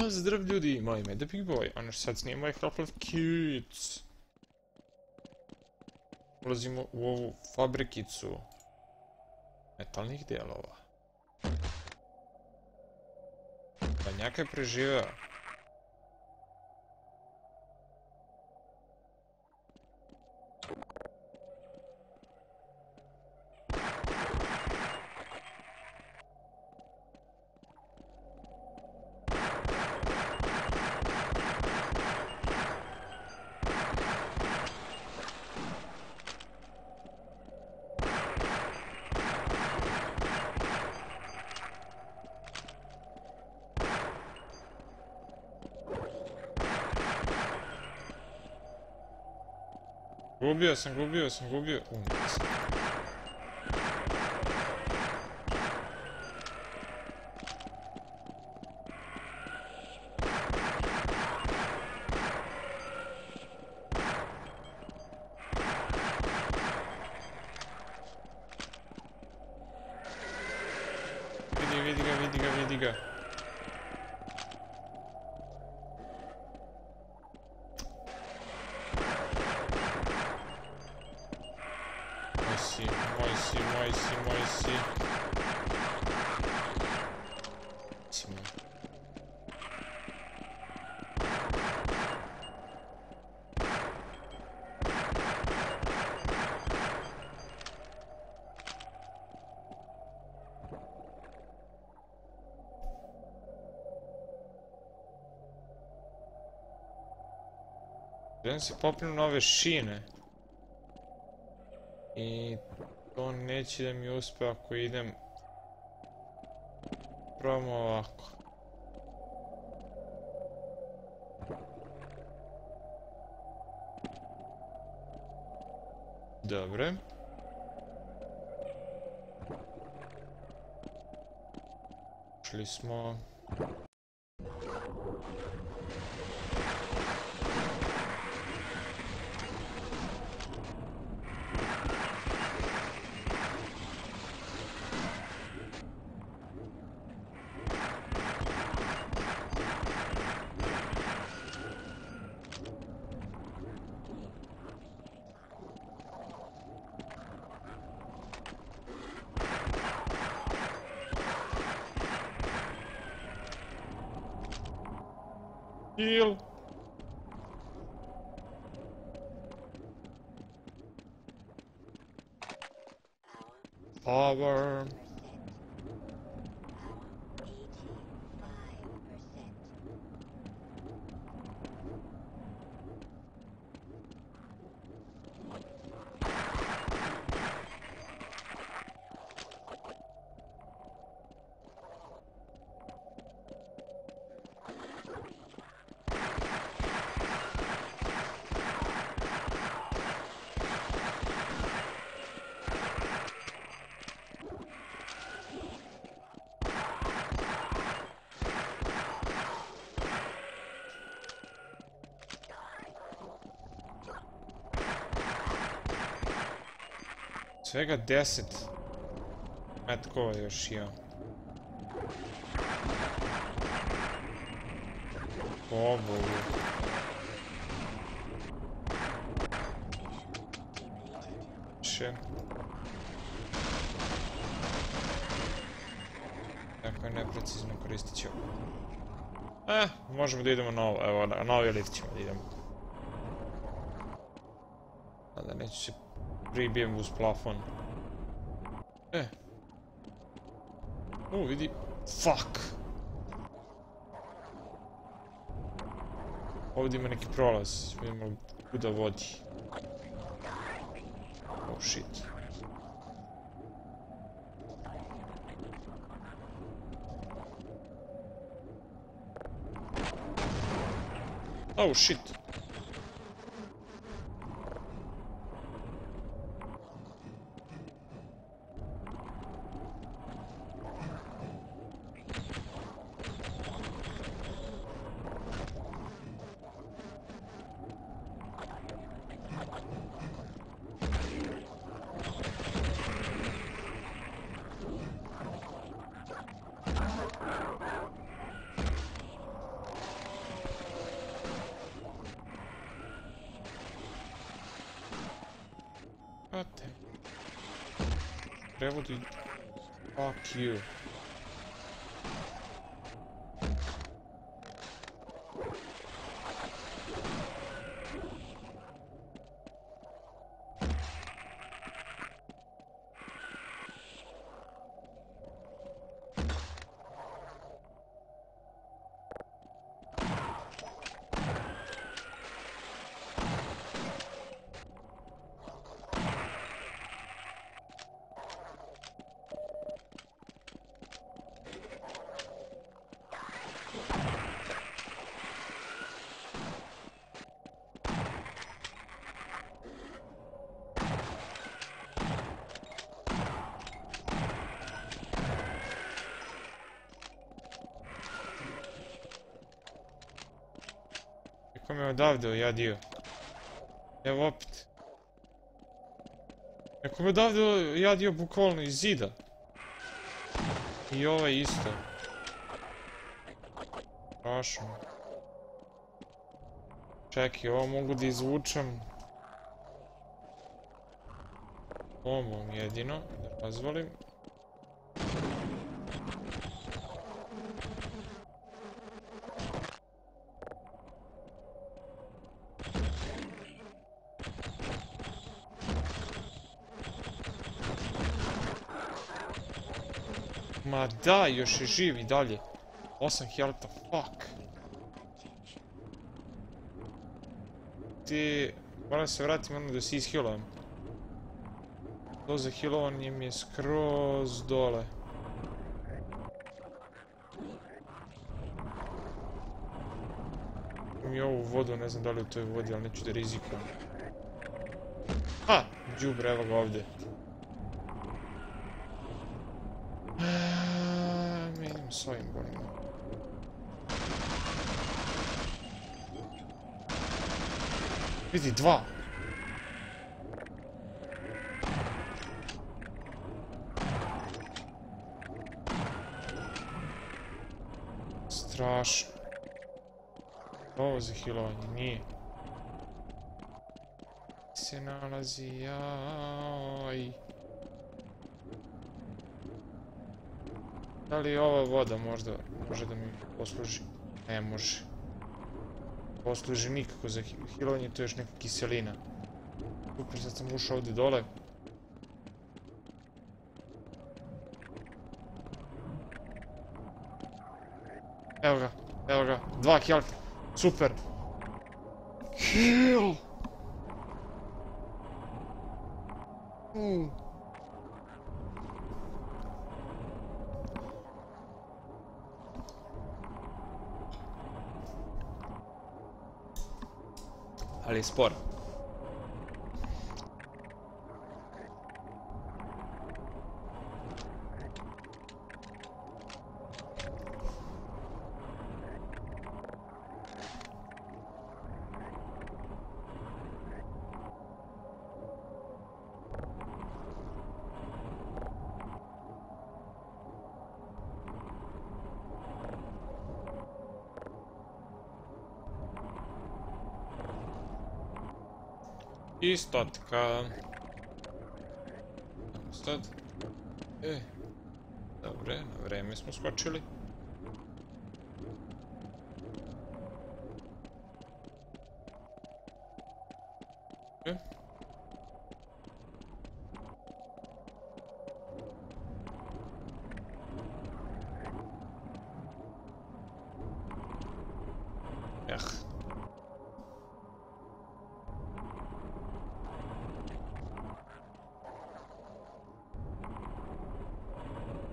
Pozdrav ljudi, moj ime je The Big Boy, ono što sad snimamo je Half-Life Kids. Ulazimo u ovu fabrikicu metalnih dijelova. Banjaka je preživeo. Gubius, gubius, gubius. Si, moj si, moj si. Si moj. Idem se popinu nove šine. I to neće da mi uspe ako idem Probamo ovako. Dobre. Ušli smo Heal. Power. Svega deset metkova još imam. O bogu. Še. Tako je neprecizno koristit ćemo. Eh, možemo da idemo na ovo, evo, na novi lift ćemo da idemo. Pribijem uz plafon. E. O, vidi. Fuck. Ovdje ima neki prolaz. Vidimo kuda vodi. Oh shit. Oh shit. Prevodu i... Fuck you. Kako me odavde ojadio? Evo opet. Neko me odavde ojadio bukvalno iz zida. I ovaj isto. Strašno. Čekaj, ovo mogu da izvučem. Ovom jedino, da razvalim. Da, još je živ i dalje. 8 healtha, fuck. Ti... Moram se vratiti ono da se ishealujem. To za healovanje mi je skroz dole. Mi ovu vodu, ne znam da li u toj vodi, ali neću da rizikujem. Ha! Džubre, evo ga ovdje. Mi idemo s ovim bolima. Vidi, dva! Strašno. Ovo za healovanje, nije. Se nalazi, jaj. Da li ova voda možda može da mi posluži? Ne može. Posluži nikako za healovanje, to je još neka kiselina. Super, sad sam ušao ovdje dole. Evo ga, evo ga, dva health. Super. Heal! Mm. Ali je. Istotka. Sad. E. Dobre, na vreme smo skočili. E. Eh.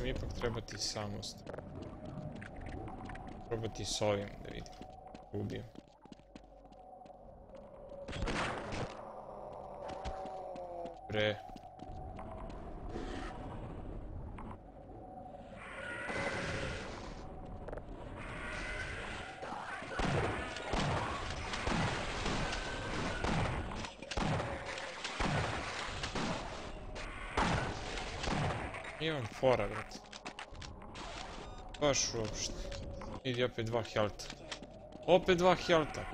Će mi ipak trebati samost. Probati s ovim da vidim. Ubijem. Bre. Imam fora, brate. Baš uopšte. Idi opet dva helta. Opet dva helta.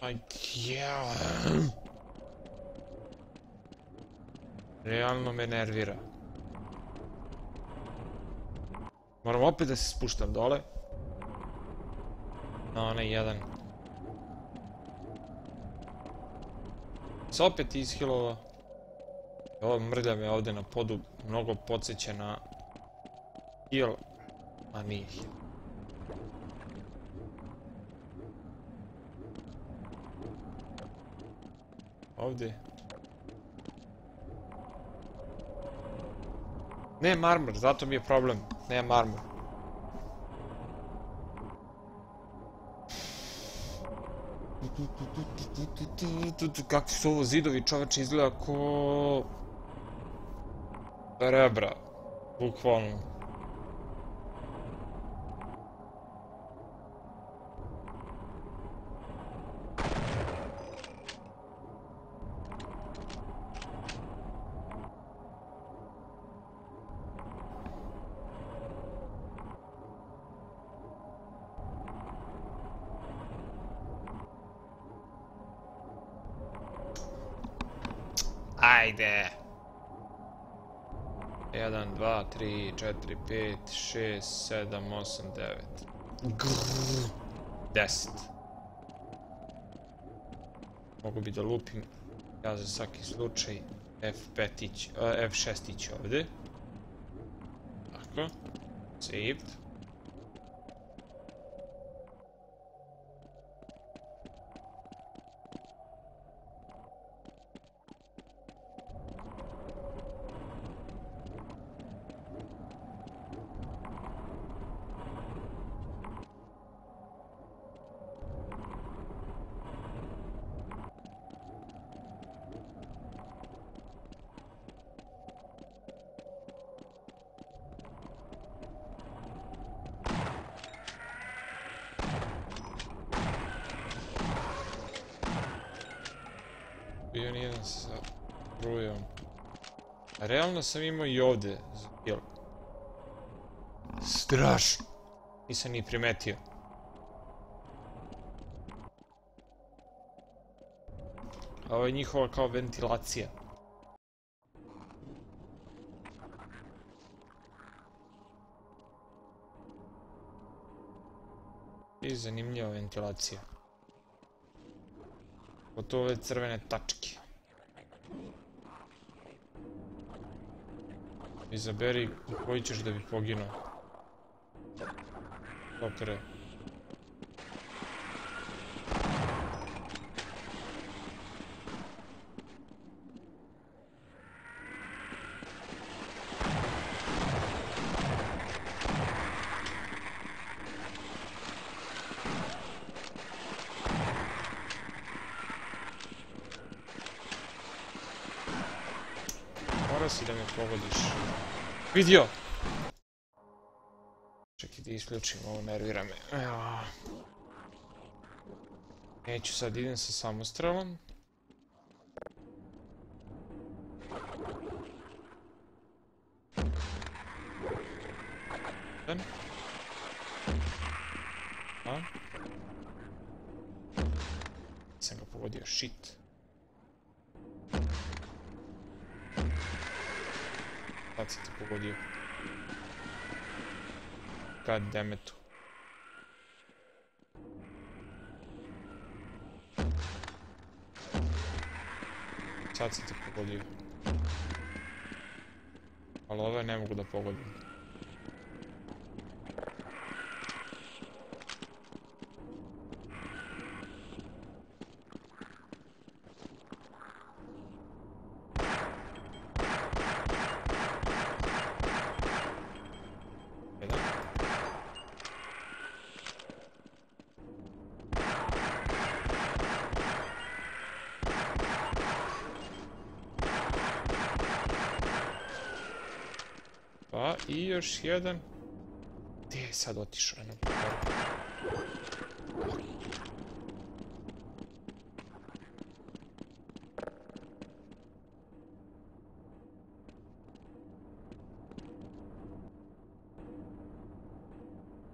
Aj, ja. Realno me nervira. Moram opet da se spuštam dole. Na onaj jedan. Se opet ishilova. Ovo mrlja me ovdje na podu mnogo podsjeća na heal, a nije heal. Ovdje. Ne marmor, zato mi je problem. Ne marmor. Kakvi su ovo zidovi čoveče izgleda ko... Rebra. Bukvalno. Ajde. 1, 2, 3, 4, 5, 6, 7, 8, 9. Grrrr. 10. Mogu bi da lupim. Ja za svaki slučaj F5 ići, F6 ići ovdje. Tako. Saved. Nijedan sa brujom. Realno sam imao i ovdje. Jel? Strašno. Nisam ni primetio. A ovo je njihova kao ventilacija. I zanimljiva ventilacija. Od ove crvene tačke. Izaberi koji ćeš da bi poginuo. Doktore. Morao si pogodiš. Vidio! Čekaj da isključim, ovo nervira me. Evo. Neću sad, idem sa samostrelom. Jedan. A? Nisam ga pogodio, shit. Sad sam te pogodio. God damn it. Sad sam te pogodio. Ali ove ne mogu da pogodim. Jedan. Pa i još jedan. Gdje je sad otišao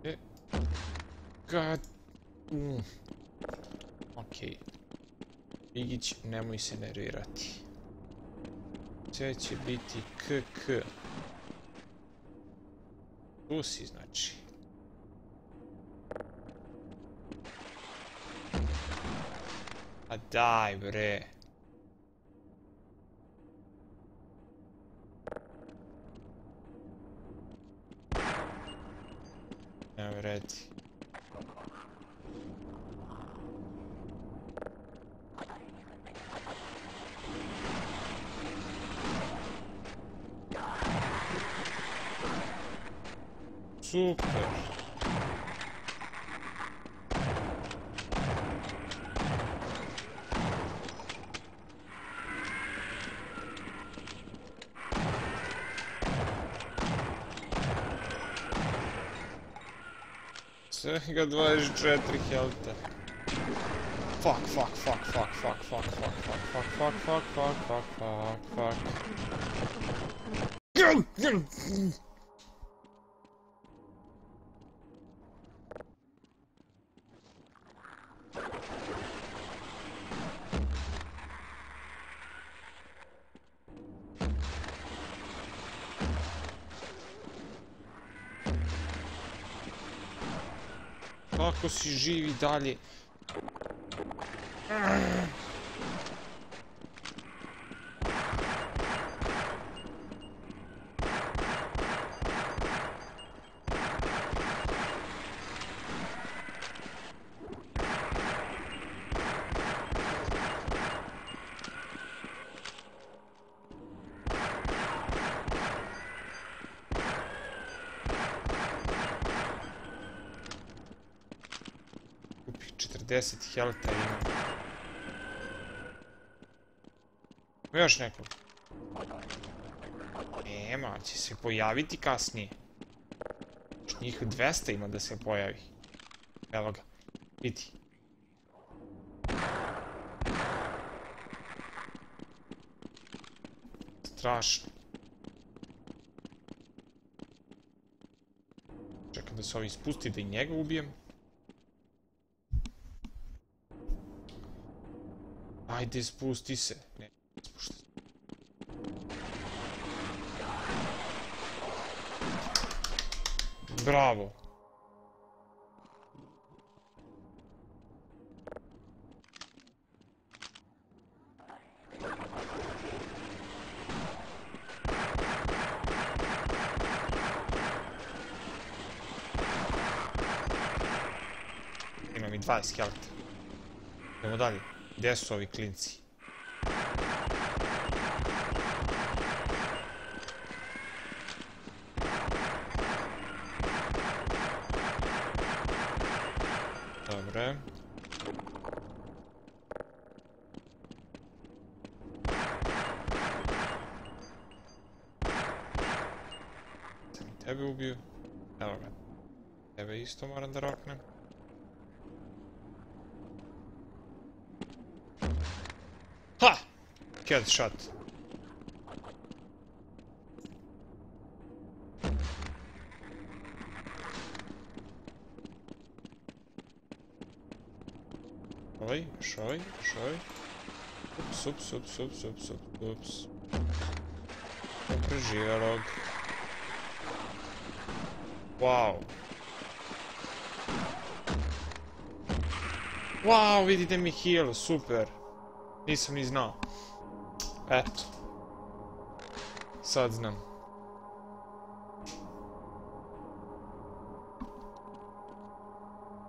E. God. Mm. Okej. Igić, nemoj se nervirati. Sve će biti KK. Tu znači. A daj bre. Super. Svega 24 helta. Fuck, fuck, fuck, fuck, fuck, fuck, fuck, fuck, fuck, fuck, fuck, fuck, fuck, fuck, fuck. якось живі далі. 40 helta ima. Još neko. Nema, će se pojaviti kasnije. Njih 200 ima da se pojavi. Evo ga, vidi. Strašno. Čekam da se ovi ispusti da i njega ubijem. Ajde, spusti se. Ne, spušta se. Bravo. Imam i 20 skeleta. Adesso ovi klinci. Dobre. Tebe ubił. Dobra. Tebe isto moram da roknem. Cat shot. Шой, шой, шой. Упс, упс, упс, упс, упс, упс. Opryżierog. Wow. Wow, vidite mi heal, super. Nisam ni znao. Eto. Sad znam.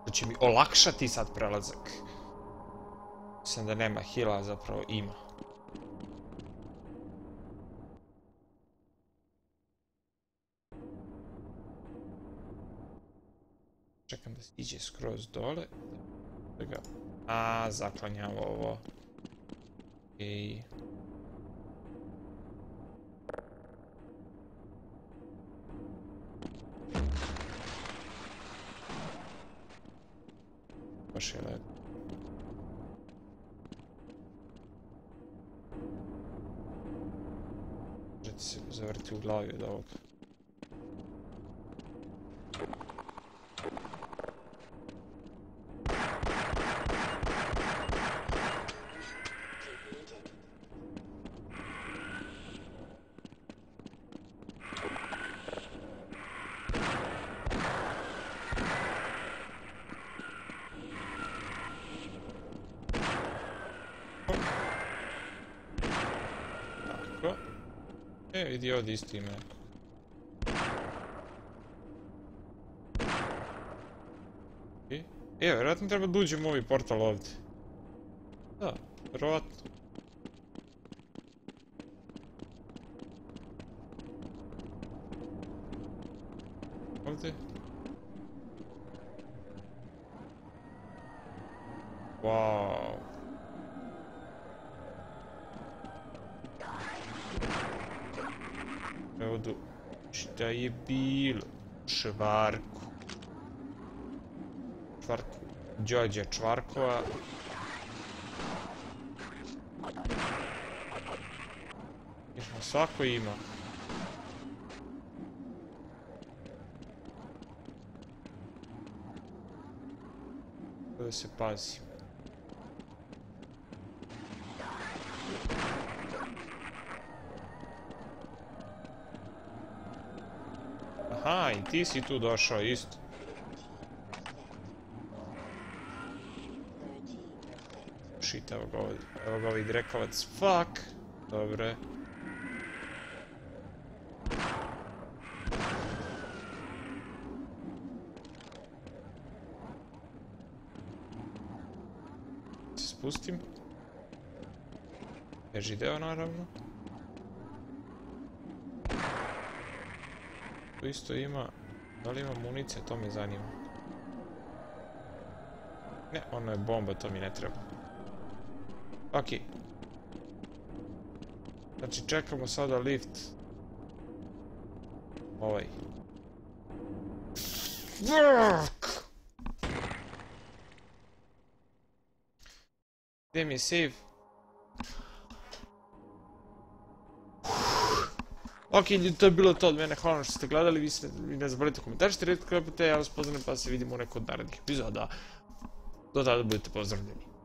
Da će mi olakšati sad prelazak. Mislim da nema hila, zapravo ima. Čekam da iđe skroz dole. Da. A, zaklanjam ovo. Okej. Baš je lepo. Može ti se zavrti u glavi od. Vidi ovdje isto ima. I? E, vjerojatno treba da uđem u ovaj portal ovdje. Da, vjerojatno. Ovdje. Wow. Evo do... Šta je bilo? Čvarku. Čvarku. Đorđe Čvarkova. Mislim, svako ima. Da se pazi. Aha, i ti si tu došao isto. Shit, evo ga ovdje, evo ga ovaj fuck! Dobre. Se spustim. Beži deo naravno. Isto ima... Da li ima munice, to me zanima. Ne, ono je bomba, to mi ne treba. Okej. Znači čekamo sada lift. Ovaj. Fuck! Gdje mi je save? Ok, to je bilo to od mene, hvala što ste gledali, vi, vi ne zaboravite komentarčite, redko klepate, ja vas pozdravim pa se vidimo u od narednih epizoda. Do tada budete pozdravljeni.